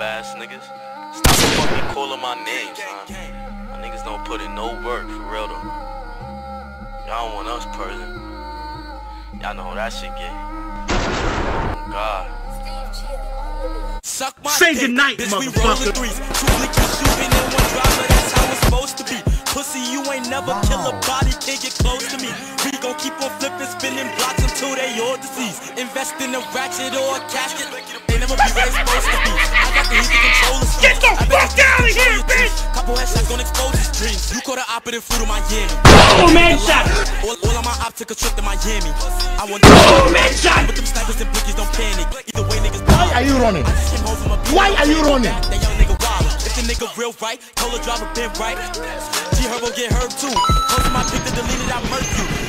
ass niggas. Stop fucking calling my name, son. My niggas don't put in no work, for real though. Y'all don't want us person. Y'all know how that shit get. Oh, God. Suck my Say dick, goodnight, bitch, we motherfucker. rollin' threes. Two liquors shooting in one driver, that's how it's supposed to be. Pussy, you ain't never kill a body, can't get close to me. We gon' keep on flipping, spinning blocks until they all deceased. Invest in a ratchet or a casket, they never be where it's supposed to be. Headshots gon' expose his dreams. You caught an operative fruit of Miami. Oh, man shot. All, all of my op took a trip to Miami. I want Oh, man shot. But them snipers and blickies don't panic. Either way, niggas Why are you running? I just came home from a Why are you running? That young nigga wild. If the nigga real right, her driver been right. G Herbo get hurt too. Post my pic to delete it, I murk you.